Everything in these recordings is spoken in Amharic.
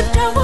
to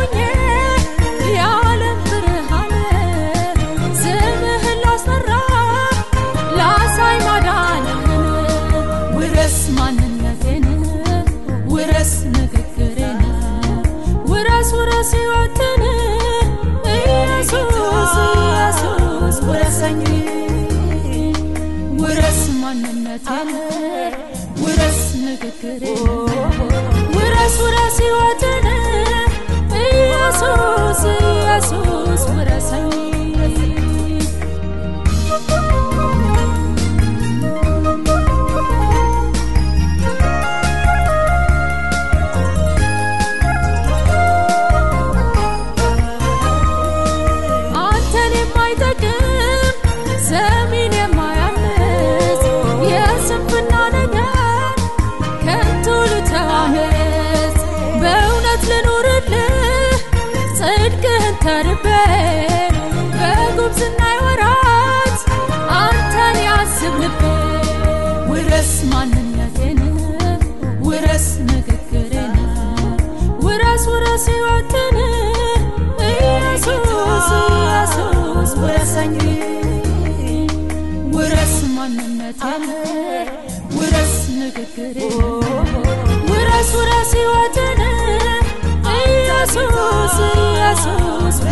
ኢየሱስ ኢየሱስ ውረሰኝ ኢየሱስ ኢየሱስ ውረሰኝ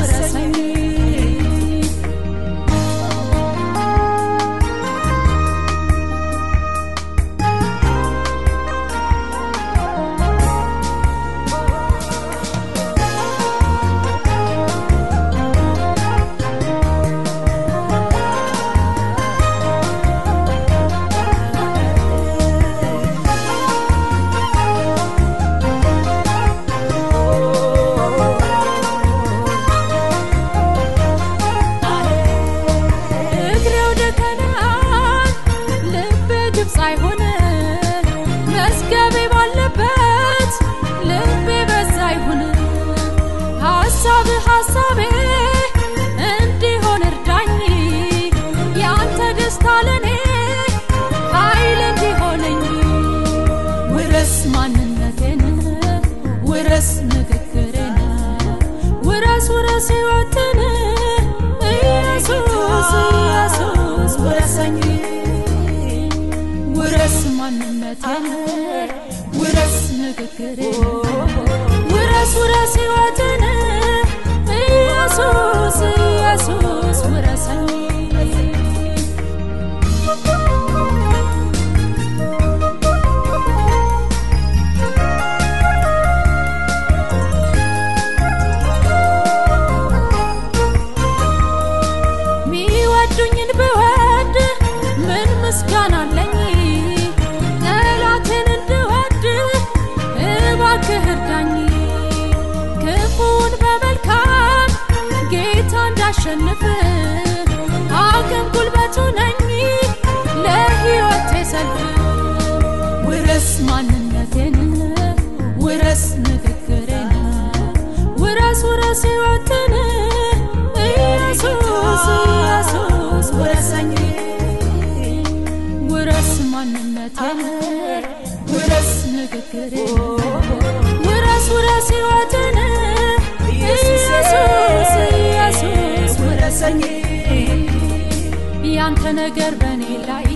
ያንተ ነገር በኔ ላይ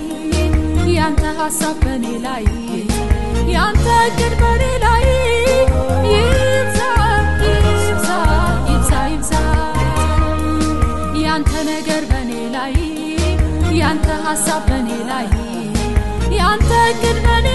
ያንተ ሀሳብ በኔ ላይ ያንተ እቅድ በእኔ ላይ። ይብዛ ይብዛ ይብዛ ይብዛ። ያንተ ነገር በኔ ላይ ያንተ ሀሳብ በኔ ላይ ያንተ እቅድ በእኔ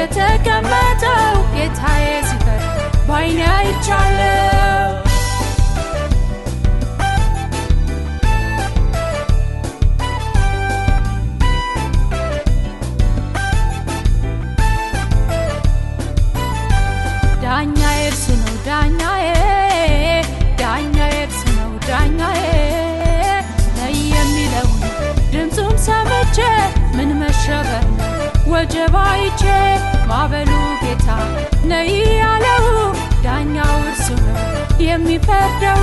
የተቀመጠው ጌታዬ ሲፈርድ ባይኔ አይቻለው ማዕበሉ ጌታ ነይ ያለው ዳኛው እርሱ ነው የሚፈርደው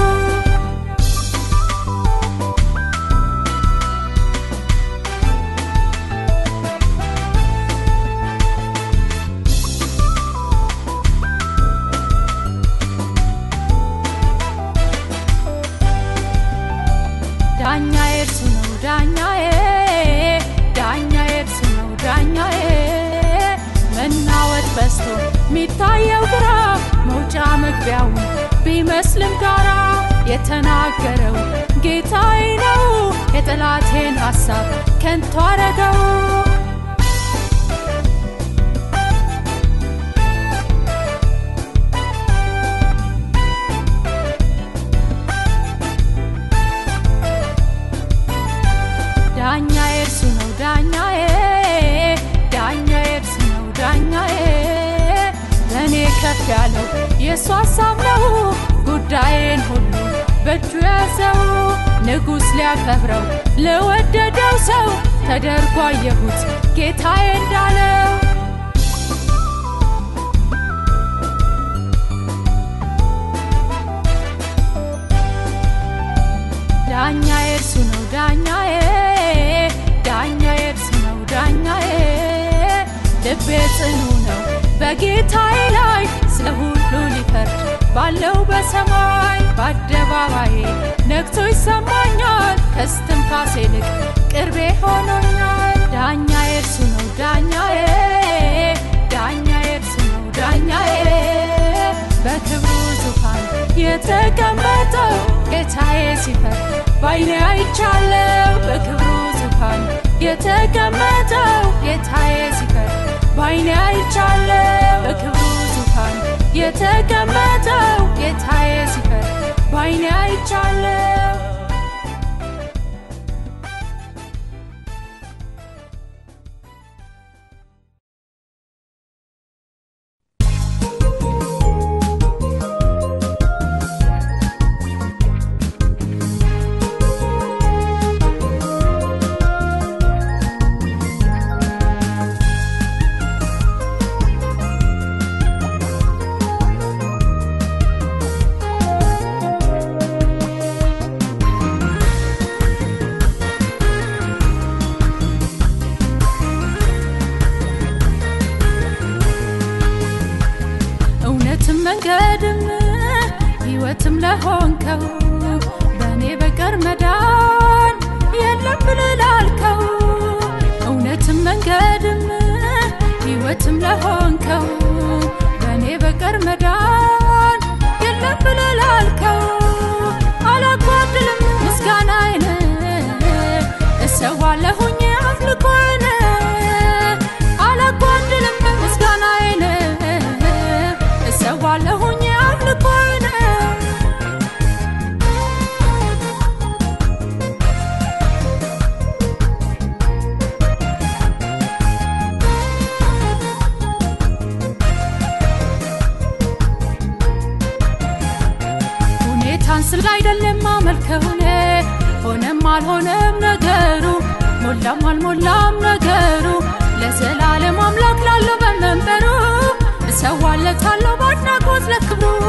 መውጫ መግቢያውን ቢመስልም ጋራ የተናገረው ጌታዬ ነው የጠላቴን ሐሳብ ከንቱ አረገው ዳኛ የእርሱ ነው ዳኛዬ ዳኛ የእርሱ ነው ዳኛዬ። ለእኔ ከፍ ያለው የእሱ ሐሳብ ነው ጉዳዬን ሁሉ በእጁ ያዘው። ንጉሥ ሊያከብረው ለወደደው ሰው ተደርጎ አየሁት ጌታዬ እንዳለው። ዳኛ የእርሱ ነው ዳኛዬ ዳኛ የእርሱ ነው ዳኛዬ። ልቤ ጽኑ ነው በጌታዬ ላይ ስለ ሁሉ ሊፈርድ ባለው በሰማይ በአደባባይ ነግቶ ይሰማኛል። ከስትንፋሴ ይልቅ ቅርቤ ሆኖኛል። ዳኛ የእርሱ ነው ዳኛዬ ዳኛ የእርሱ ነው ዳኛዬ በክብሩ ዙፋን የተቀመጠው ጌታዬ ሲፈርድ ባይኔ አይቻለው። በክብሩ ዙፋን የተቀመጠው ጌታዬ ሲፈርድ ባይኔ አይቻለው። በክብሩ ዙፋን የተቀመጠው ጌታዬ ሲፈርድ ባይኔ አይቻለው ሆነም ነገሩ ሞላም አልሞላም ነገሩ ለዘላለም አምላክ ላለው በመንበሩ እሰዋለታለሁ በአድናቆት ለክብሩ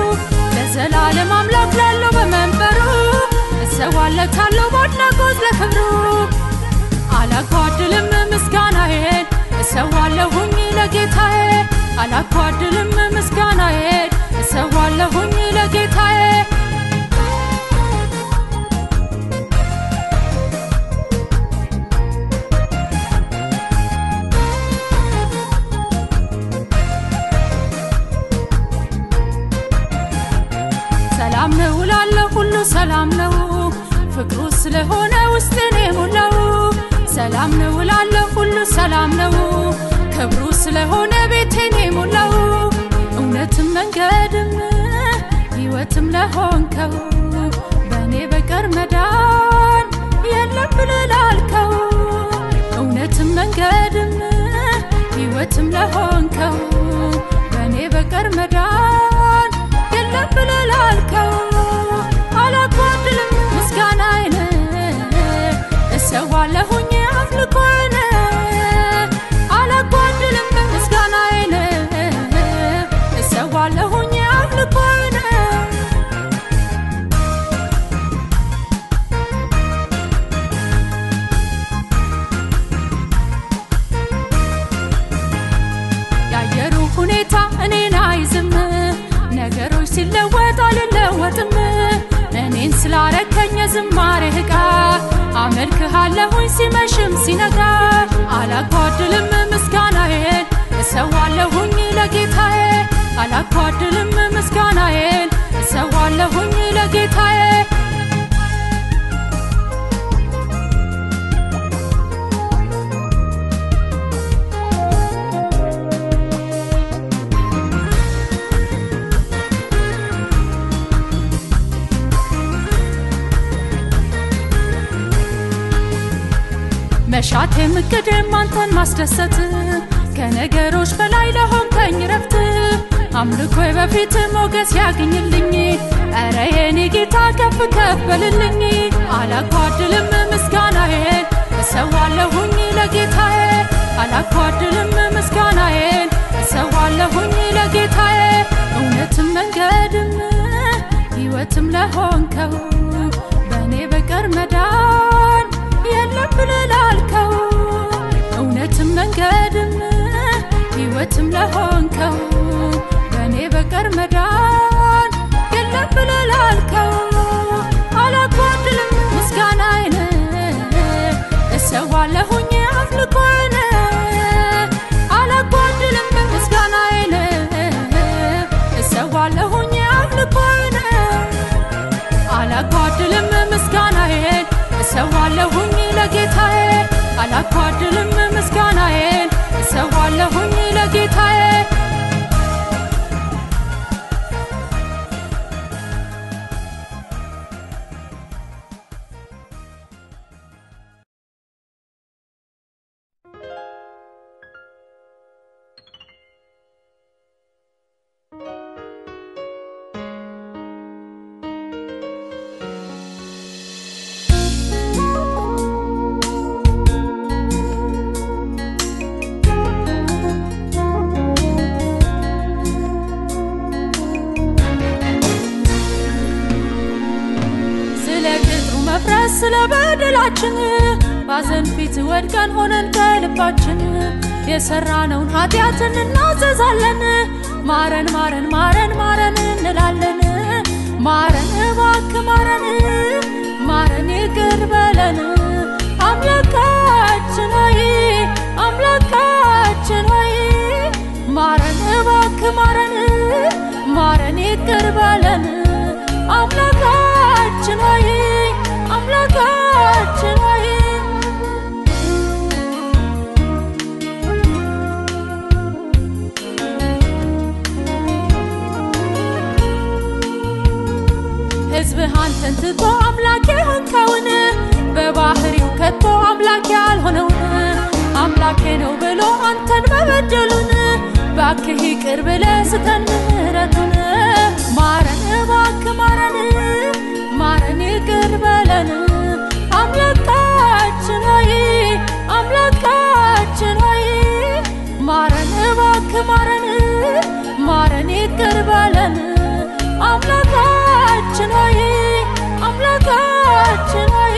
ለዘላለም አምላክ ላለው በመንበሩ እሰዋለታለሁ በአድናቆት ለክብሩ። አላጓድልም ምስጋናዬን እሰዋለሁኝ ለጌታዬ። አላጓድልም ምስጋናዬን እሰዋለሁኝ ለጌታዬ። ሰላም ነው። ፍቅሩ ስለሆነ ውስጤን የሞላው ሰላም ነው እላለሁ ሁሉ ሰላም ነው። ክብሩ ስለሆነ ቤቴን የሞላው እውነትም መንገድም ሕይወትም ለሆንከው። በእኔ በቀር መዳን የለም ብለህ እውነትም መንገድም ሕይወትም ለሆንከው። በእኔ በቀር መዳን የለም ብለህ እሰዋለሁኝ አምልኮዬን አላጓድልም ምስጋናዬን እሰዋለሁኝ አምልኮዬን የአየሩ ሁኔታ እኔን አይዝም። ነገሮች ሲለወጥ አልለወጥም። እኔን ስላረከኝ የዝማሬ ዕቃ አመልክሃለሁኝ ሲመሽም ሲነጋ አላጓድልም ምስጋናዬን እሰዋለሁኝ ለጌታዬ አላጓድልም ምስጋናዬን እሰዋለሁኝ ለጌታዬ መሻት የምቅድም አንተን ማስደሰት። ከነገሮች በላይ ለሆንከኝ ረፍት አምልኮይ በፊት ሞገስ ያግኝልኝ ኧረ የኔ ጌታ ከፍ ከፍ በልልኝ። አላጓድልም ምስጋናዬን እሰዋለሁኝ ለጌታዬ። አላጓድልም ምስጋናዬን እሰዋለሁኝ ለጌታዬ። እውነትም መንገድም ሕይወትም ለሆንከው። በእኔ በቀር መዳን የለም ብለህ ላልከው እውነትም መንገድም ሕይወትም ለሆንከው በእኔ በቀር መዳን የለም ብለህ ላልከው አላጓድልም ምስጋናዬን እሰዋለሁኝ አምልኮዬን አላጓድልም ምስጋናዬን እሰዋለሁኝ አምልኮዬን አላጓድልም ምስጋናዬን እሰዋለሁኝ አላጓድልም ምስጋናዬን በደላችን ባዘን ፊት ወድቀን ሆነን ከልባችን የሰራነውን ኃጢአት እናዘዛለን። ማረን ማረን ማረን ማረን እንላለን። ማረን እባክህ ማረን ማረን ይቅር በለን አምላካችን ሆይ አምላካችን ሆይ ማረን እባክህ ማረን ማረን ይቅር በለን አምላካችን ሆይ አምላካችን ሆይ ሕዝብህ አንተን የሆንከውን በባህሪው ከቶ አምላክ ያልሆነውን አምላኬ ነው ብሎ አንተን መበደሉን? ባክህ ይቅር ብለህ ስተን ምሕረቱን ማረን እባክህ ማረን ማረን ይቅር በለን ማረን ማረን ይቅር በለን። አምላካችን ሆይ አምላካችን ሆይ።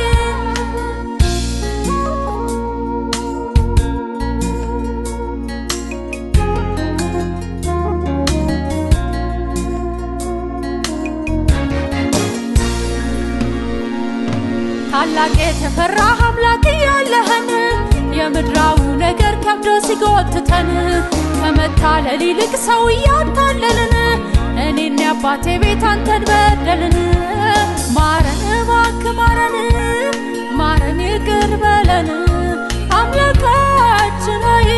ታላቅ የተፈራህ አምላክ እያለህን የምድራዊው ነገር ከብዶ ሲጎትተን ከመታለል ይልቅ ሰው እያታለልን እኔና አባቴ ቤት አንተን በደልን። ማረን እባክህ ማረን ማረን ይቅር በለን። አምላካችን ሆይ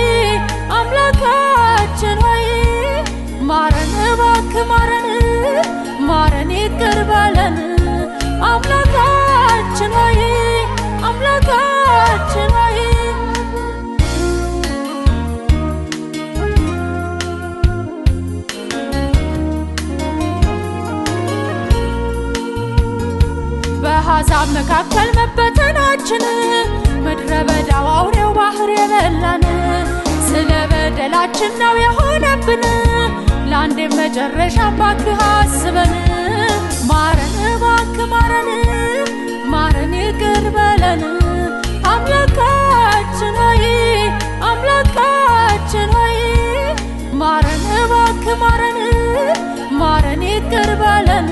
አምላካችን ሆይ ማረን እባክህ ማረን ማረን ይቅር በለን። አምላካችን ሆይ በአሕዛብ መካከል መበተናችን ምድረ በዳው አውሬው ባህር የበላን ስለ በደላችን ነው የሆነብን ለአንዴ መጨረሻ እባክህ አስበን ማረን እባክህ ማረን ማረን ይቅር በለን። አምላካችን ሆይ አምላካችን ሆይ ማረን እባክህ ማረን ማረን ይቅር በለን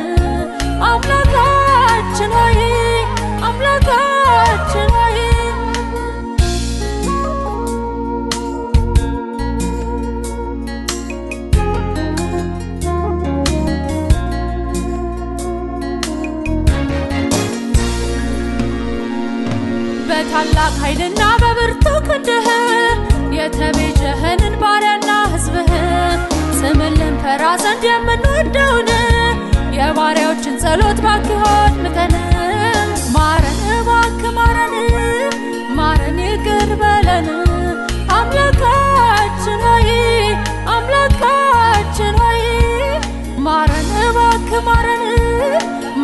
አምላካችን ሆይ አምላካችን ሆይ በታላቅ ኃይልና በብርቱ ክንድህ የተቤዠህንን ባሪያና ሕዝብህ ስምን ልንፈራ ዘንድ የምንወደውን የባሪያዎችን ጸሎት ባክህ እባክህ ማረን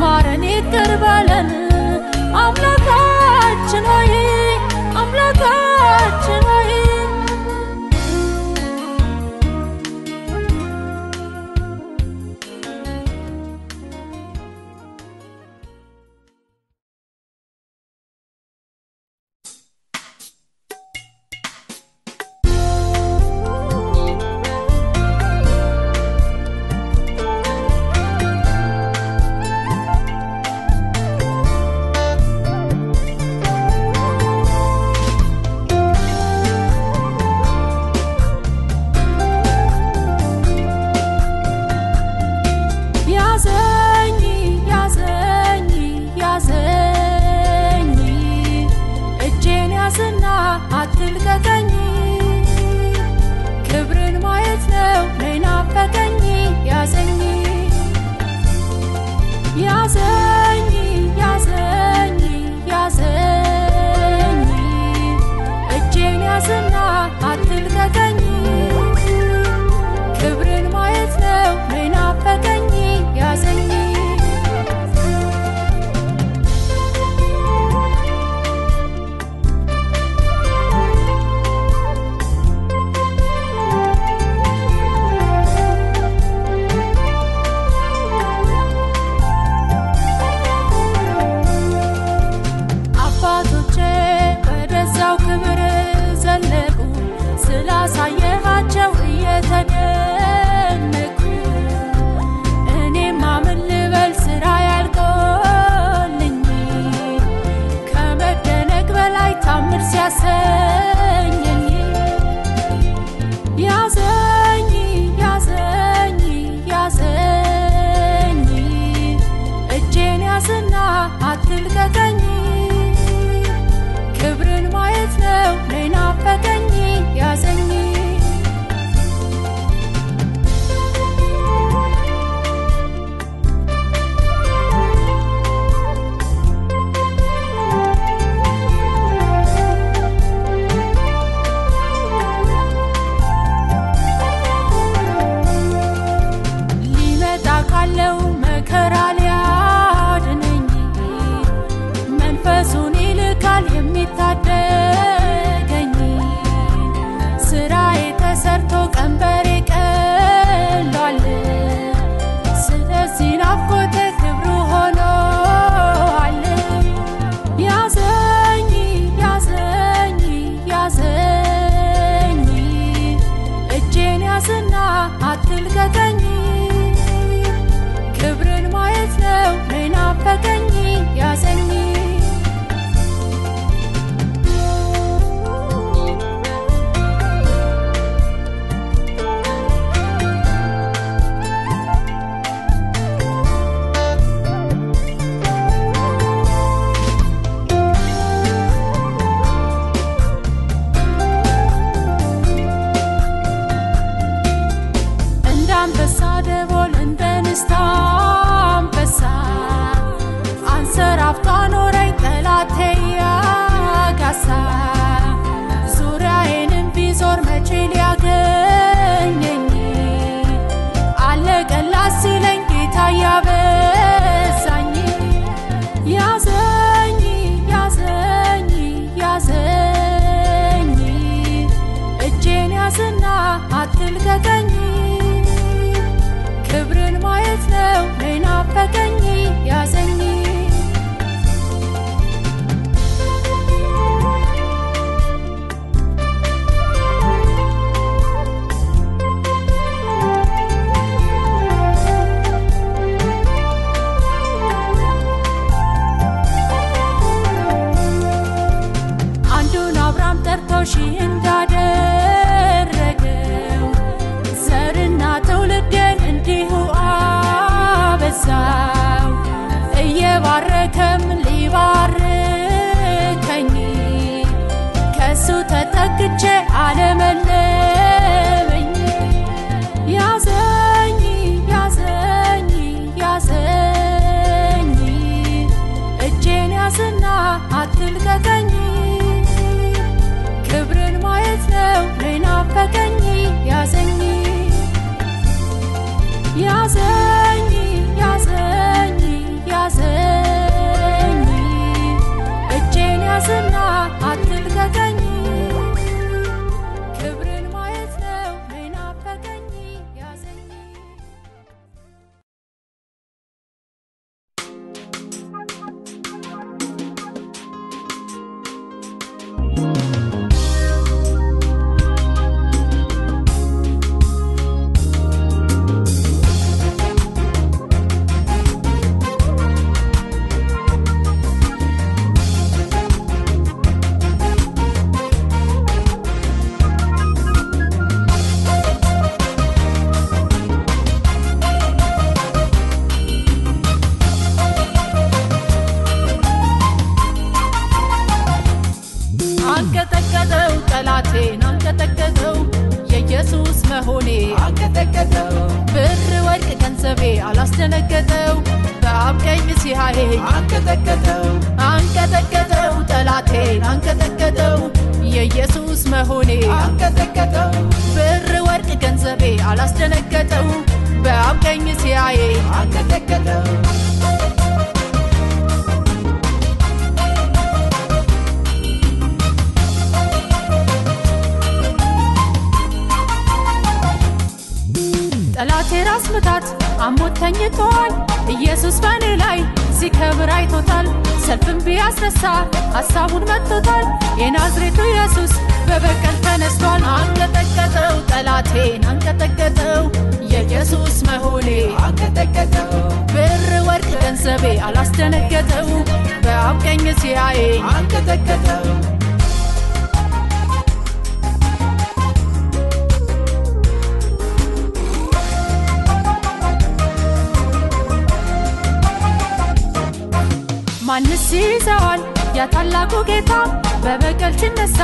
ማረን ይቅር በለን። አምላካችን ሆይ አምላካችን Yeah, ጠላቴን አንቀጠቀጠው የኢየሱስ መሆኔ አንቀጠቀጠው ብር ወርቅ ገንዘቤ አላስደነገጠው። በአብ ቀኝ ሲያየኝ አንቀጠቀጠው አንቀጠቀጠው ጠላቴን አንቀጠቀጠው። የኢየሱስ መሆኔ አንቀጠቀጠው ብር ወርቅ ገንዘቤ አላስደነገጠው። በአብ ቀኝ ሲያየኝ አንቀጠቀጠው ጠላቴ ራስ ምታት አሞት ተኝቷል። ኢየሱስ በእኔ ላይ ሲከብር አይቶታል። ሰልፍን ቢያስነሳ ሐሳቡን መጥቶታል። የናዝሬቱ ኢየሱስ በበቀል ተነስቷል። አንቀጠቀጠው ጠላቴን አንቀጠቀጠው የኢየሱስ መሆኔ አንቀጠቀጠው ብር ወርቅ ገንዘቤ አላስደነገጠው በአብ ቀኝ ሲያየኝ አንቀጠቀጠው ማንስ ይዘዋል። ያ ታላቁ ጌታ በበቀል ሲነሳ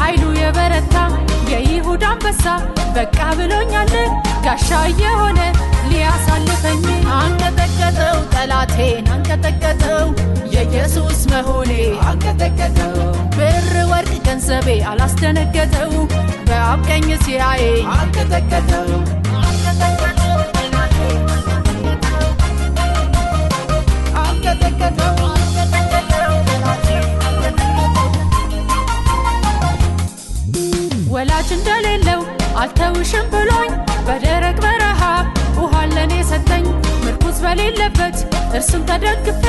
ኃይሉ የበረታ የይሁዳ አንበሳ በቃ ብሎኛል። ጋሻ እየሆነ ሊያሳልፈኝ አንቀጠቀጠው ጠላቴን አንቀጠቀጠው የኢየሱስ መሆኔ አንቀጠቀጠው ብር ወርቅ ገንዘቤ አላስደነገጠው በአብ ቀኝ ሲያየኝ አንቀጠቀጠው አንቀጠቀጠው ወላጅ እንደሌለው አልተውሽም ብሎኝ በደረቅ በረሃ ውሃ ለኔ ሰጠኝ። ምርኩዝ በሌለበት እርሱም ተደግፌ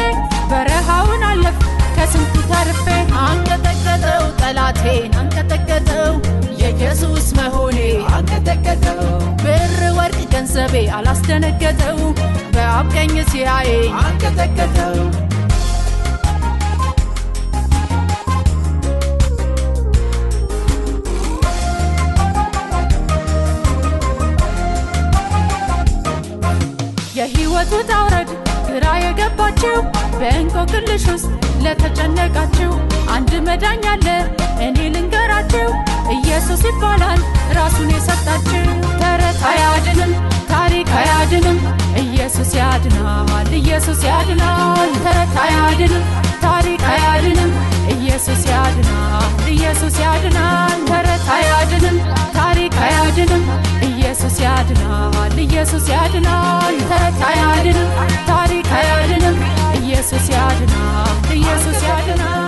በረሃውን አለፍ። ከስንቱ ተርፌ አንቀጠቀጠው ጠላቴን አንቀጠቀጠው የኢየሱስ መሆኔ አንቀጠቀጠው። ብር ወርቅ ገንዘቤ አላስደነገጠው በአብ ቀኝ አንቀጠቀጠው የሕይወት ውጣ ውረድ ግራ የገባችው በእንቆቅልሽ ውስጥ ለተጨነቃችሁ አንድ መዳኝ አለ። እኔ ልንገራችሁ ኢየሱስ ይባላል ራሱን የሰጣችሁ ተረት አያድንም ታሪክ አያድንም ኢየሱስ ያድናል ኢየሱስ ያድናል። ተረት አያድንም ታሪክ አያድንም ኢየሱስ ያድናል ኢየሱስ ያድናል። ተረት አያድንም ታሪክ አያድንም ኢየሱስ ያድናል ኢየሱስ ያድናል። ተረት አያድንም ታሪክ አያድንም። ኢየሱስ ያድናል ኢየሱስ ያድናል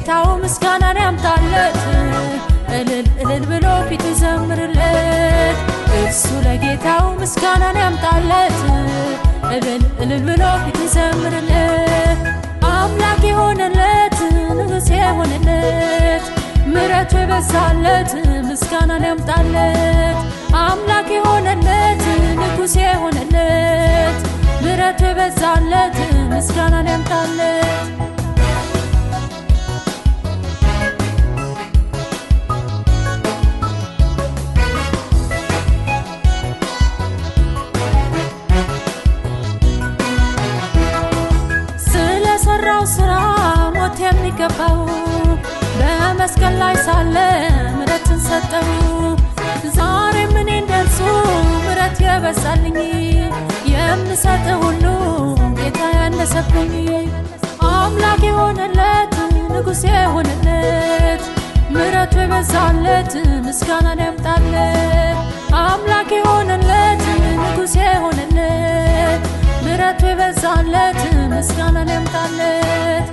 ለጌታው ምስጋናን ያምጣለት። እልል እልል ብሎ ፊት ይዘምርለት። እርሱ ለጌታው ምስጋናን ያምጣለት። እልል እልል ብሎ ፊት ይዘምርለት። አምላክ የሆነለት ንጉሥ የሆነለት ምሕረቱ የበዛለት ምስጋናን ያምጣለት። አምላክ የሆነለት ንጉሥ የሆነለት ምሕረቱ የበዛለት ምስጋናን ያምጣለት የሚገባው በመስቀል ላይ ሳለ ምሕረትን ሰጠው። ዛሬ ምን እንደርሱ ምሕረት የበዛልኝ የምሰጥ ሁሉ ጌታ ያነሰብኝ። አምላክ የሆነለት ንጉሥ የሆነለት ምሕረቱ የበዛለት ምስጋናን ያምጣለት። አምላክ የሆነለት ንጉሥ የሆነለት ምሕረቱ የበዛለት ምስጋናን ያምጣለት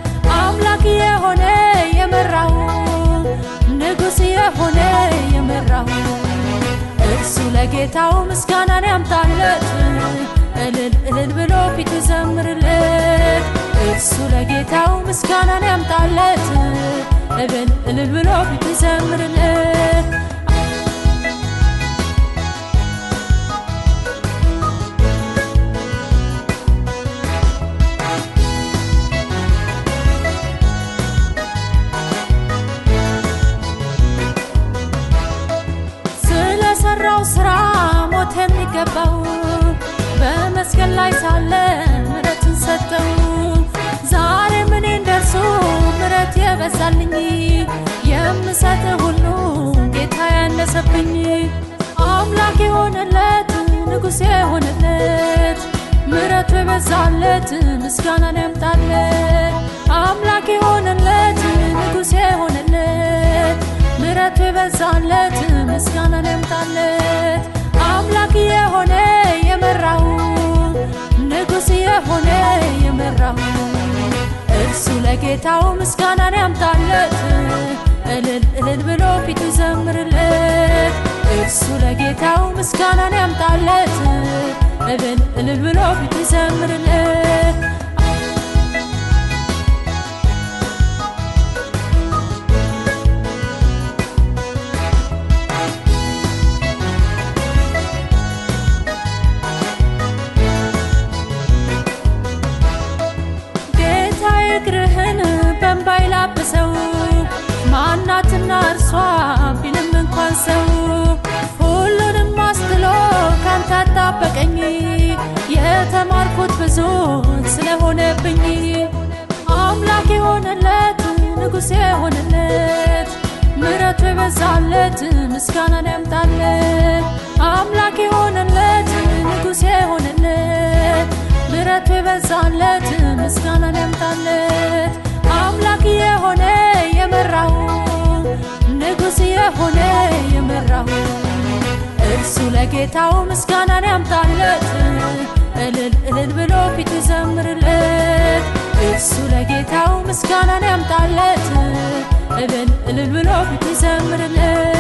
አምላክ የሆነ የመራው ንጉሥ የሆነ የመራው። እርሱ ለጌታው ምስጋናን ያምጣለት እልል እልል ብሎ ፊት ይዘምርለት እርሱ ለጌታው ምስጋናን ያምጣለት እልል እልል ብሎ ፊት ይዘምርለት የሚገባው በመስቀል ላይ ሳለ ምሕረትን ሰጠው። ዛሬ ምን እንደርሱ ምሕረት የበዛልኝ የምሰጥ ሁሉ ጌታ ያነሰብኝ አምላክ የሆነለት ንጉሥ የሆነለት ምሕረቱ የበዛለት ምስጋናን ያምጣለት አምላክ የሆነለት ንጉሥ የሆነለት ምሕረቱ የበዛለት ምስጋናን ያምጣለት አምላክ የሆነ የመራው ንጉሥ የሆነ የመራው። እርሱ ለጌታው ምስጋናን ያምጣለት እልል እልል ብሎ ፊት ይዘምርለት። እርሱ ለጌታው ምስጋናን ያምጣለት እልል እልል ብሎ ፊት ይዘምርለት ካንተ አጣበቀኝ የተማርኩት ብዙ ስለሆነብኝ። አምላክ የሆነለት ንጉሥ የሆነለት ምሕረቱ የበዛለት ምስጋናን ያምጣለት። አምላክ የሆነለት ንጉሥ የሆነለት ምሕረቱ የበዛለት ምስጋናን ያምጣለት። አምላክ የሆነ የመራው ንጉሥ የሆነ የመራው እርሱ ለጌታው ምስጋናን ያምጣለት። እልል እልል ብሎ ፊት ይዘምርለት። እርሱ ለጌታው ምስጋናን ያምጣለት። እልል እልል ብሎ ፊት ይዘምርለት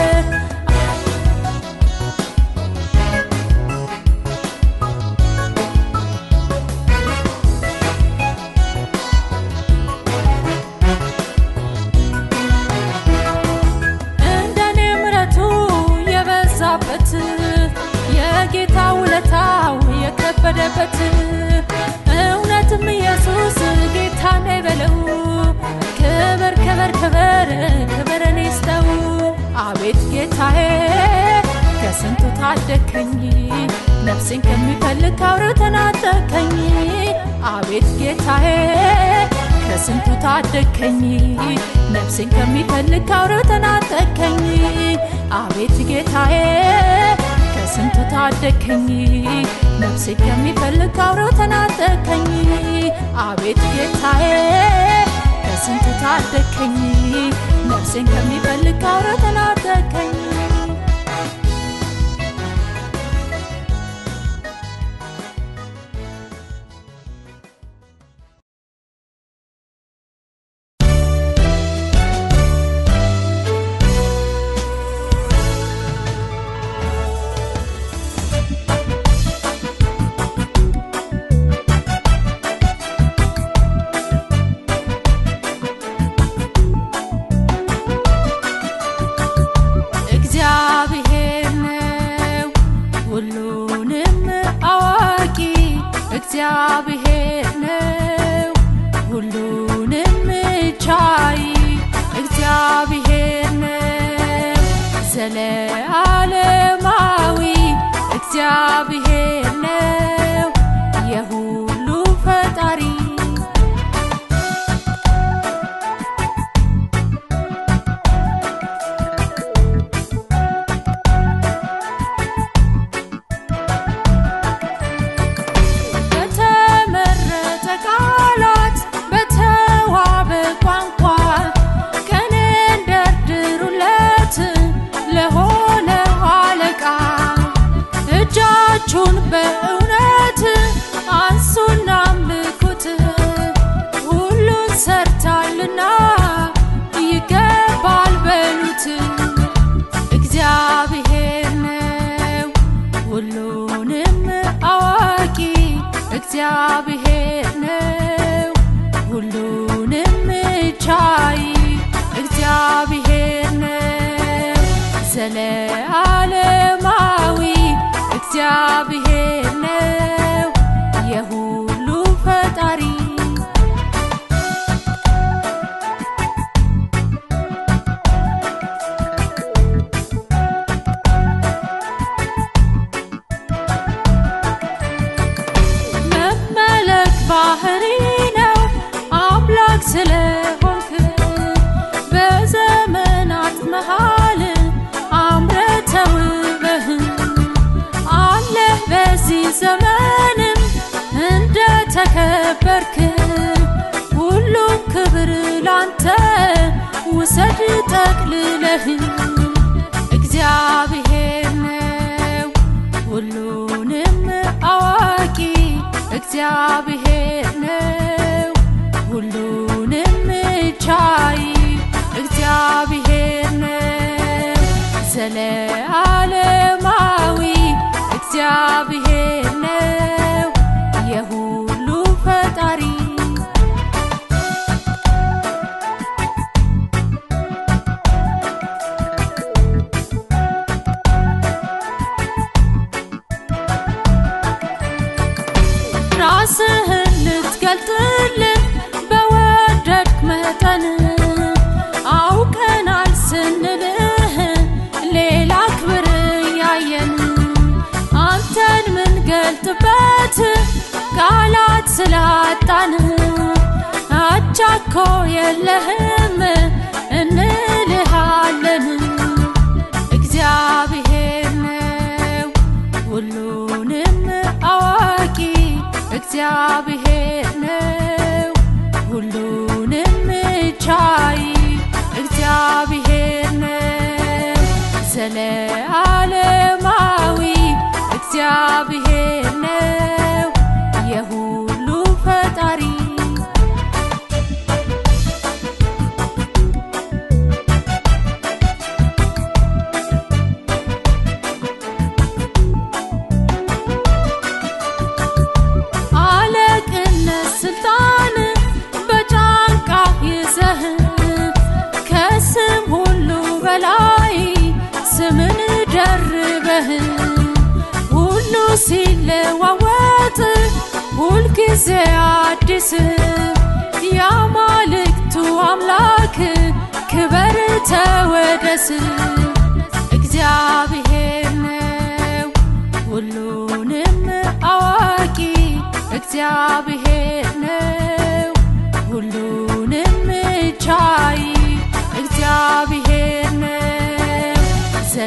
ተናጠቀኝ አቤት ጌታዬ ከስንቱ ታደከኝ? ነፍሴን ከሚፈልግ አውሬው ተናጠቀኝ አቤት ጌታዬ ከስንቱ ታደከኝ? ነፍሴን ከሚፈልግ አውሬው ተናጠቀኝ አቤት ጌታዬ ከስንቱ ታደከኝ? ነፍሴን ከሚፈልግ አውሬ ተናጠቀኝ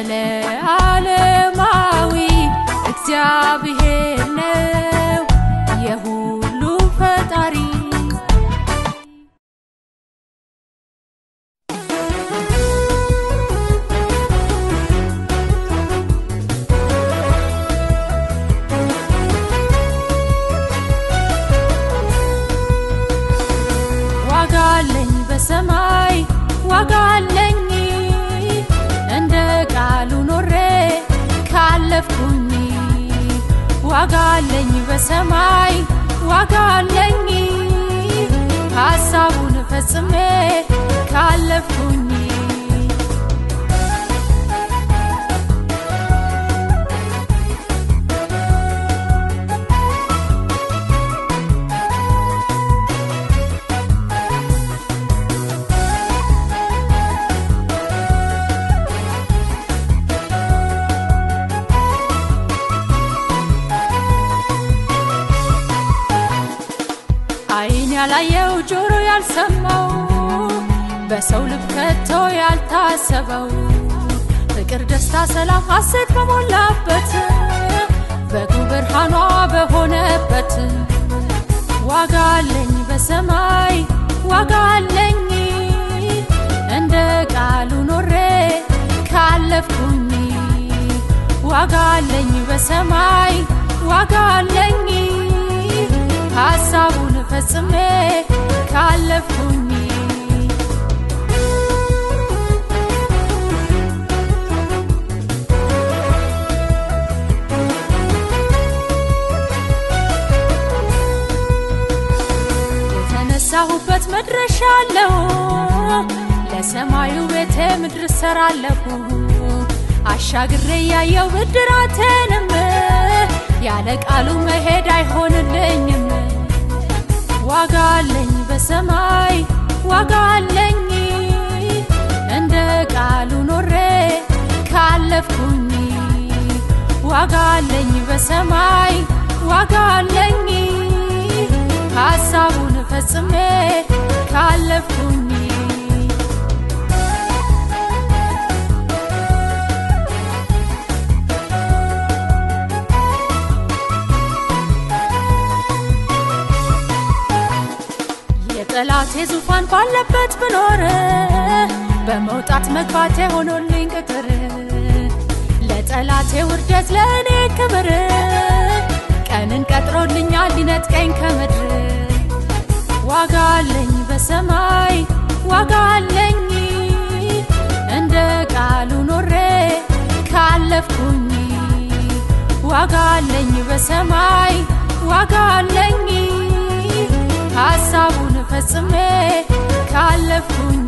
mesele አለኝ በሰማይ ዋጋ አለኝ ሐሳቡን ፈጽሜ ካለፍኩኝ ያላየው ጆሮ ያልሰማው በሰው ልብ ከቶ ያልታሰበው ፍቅር፣ ደስታ፣ ሰላም፣ ሐሴት በሞላበት በጉ ብርሃኗ በሆነበት። ዋጋ አለኝ በሰማይ ዋጋ አለኝ እንደ ቃሉ ኖሬ ካለፍኩኝ። ዋጋ አለኝ በሰማይ ዋጋ አለኝ ሐሳቡን ፈጽሜ ካለፍኩኝ። የተነሳሁበት መድረሻ አለው። ለሰማዩ ቤቴ ምድር እሰራለሁ። አሻግሬ ያየው ብድራቴንም ያለ ቃሉ መሄድ አይሆንልኝም ዋጋ አለኝ በሰማይ ዋጋ አለኝ እንደ ቃሉ ኖሬ ካለፍኩኝ። ዋጋ አለኝ በሰማይ ዋጋ አለኝ ሐሳቡን ፈጽሜ ካለፍኩኝ የጠላቴ ዙፋን ባለበት ብኖር በመውጣት መግባቴ ሆኖልኝ ቅጥር። ለጠላቴ ውርደት ለእኔ ክብር ቀንን ቀጥሮልኛል ሊነጥቀኝ ከምድር። ዋጋ አለኝ በሰማይ ዋጋ አለኝ እንደ ቃሉ ኖሬ ካለፍኩኝ። ዋጋ አለኝ በሰማይ ዋጋ አለኝ ሐሳቡን ፈጽሜ ካለፍኩኝ።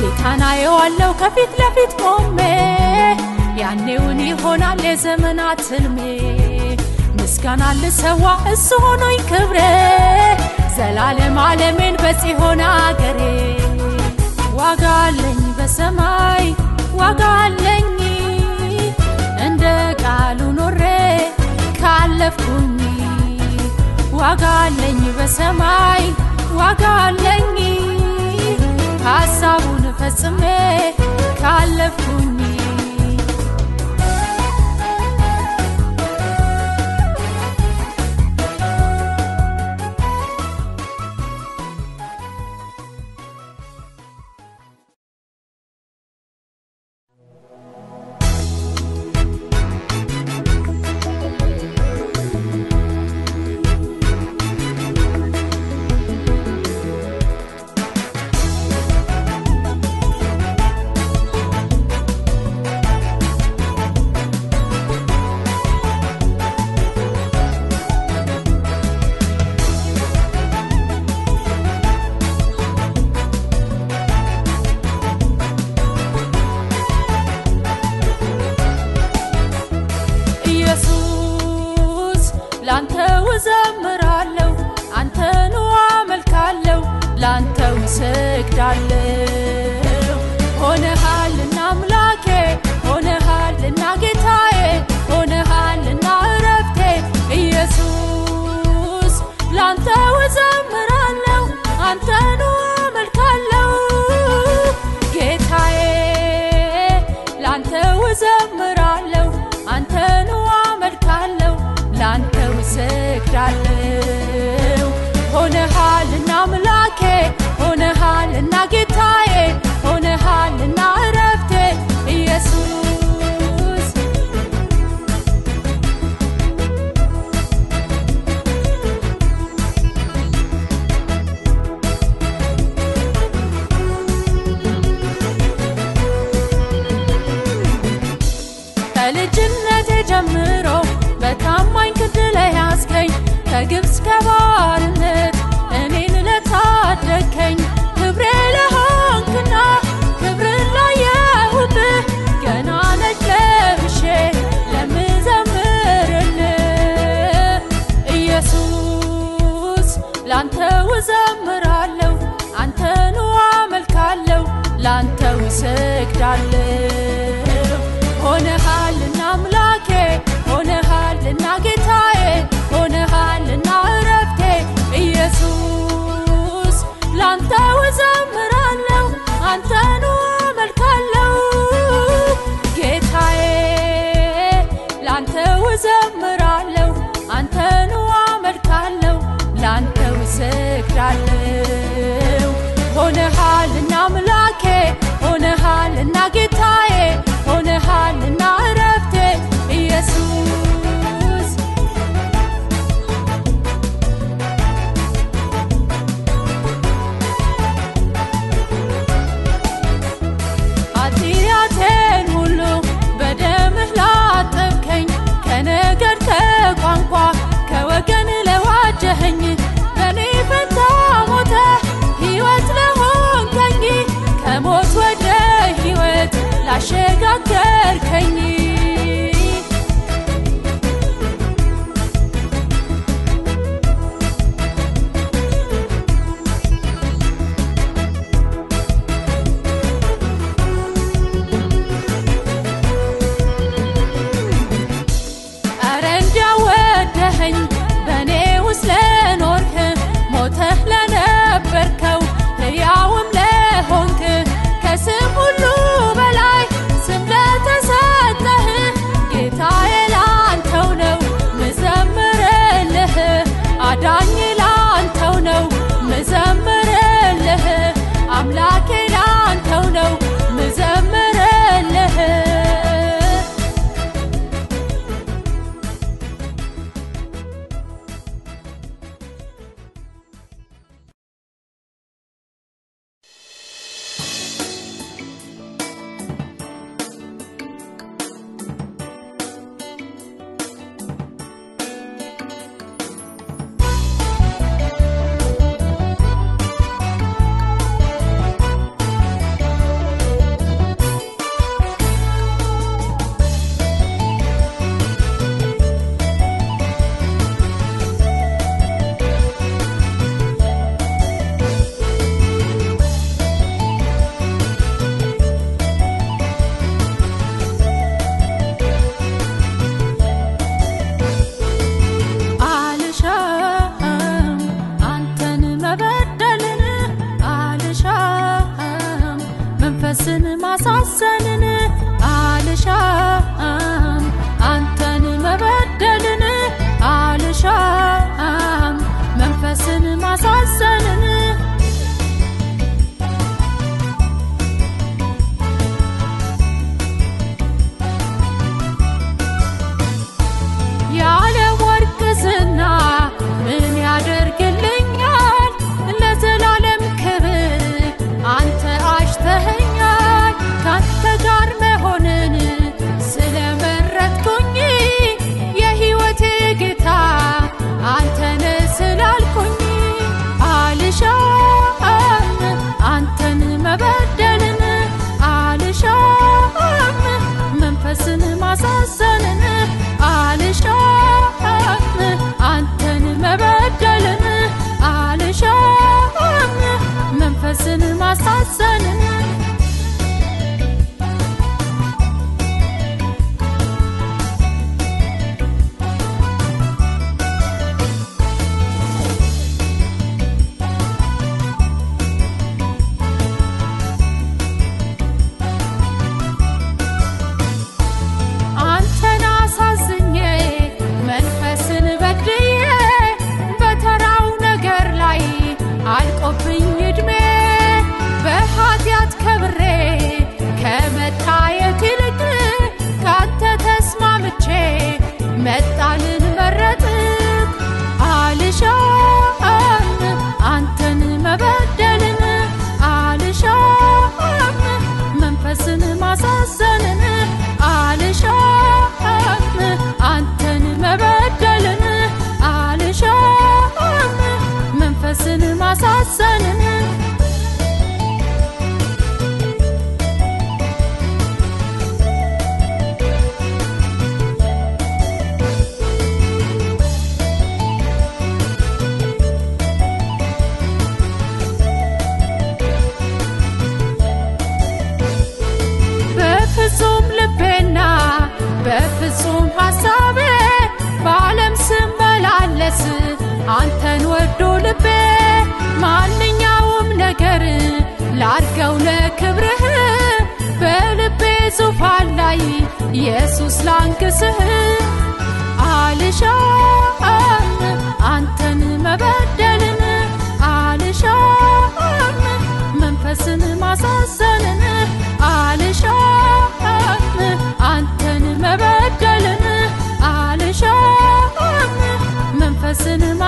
ጌታን አየዋለሁ ከፊት ለፊት ቆሜ። ያኔውን ይሆናል የዘመናት ህልሜ። ምስጋና ልሰዋ እሱ ሆኖኝ ክብሬ። ዘላለም ዓለሜን በጽዮን አገሬ ዋጋ አለኝ በሰማይ ዋጋ አለኝ እንደ ቃሉ ኖሬ ካለፍኩኝ። ዋጋ አለኝ በሰማይ ዋጋ አለኝ ሐሳቡን ፈጽሜ ካለፍኩኝ I give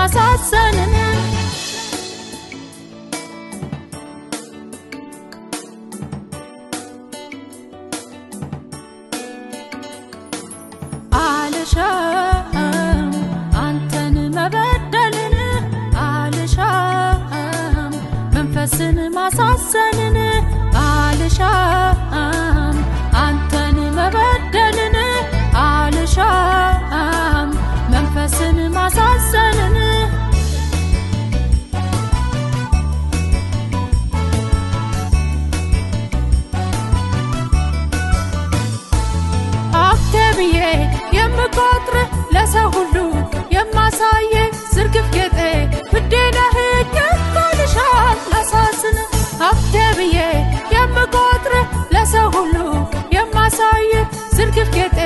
መንፈስን ማሳዘንን አልሻም አንተን መበደልን አልሻም መንፈስን ማሳዘንን አልሻም ማሳየት ዝርግፍ ጌጤ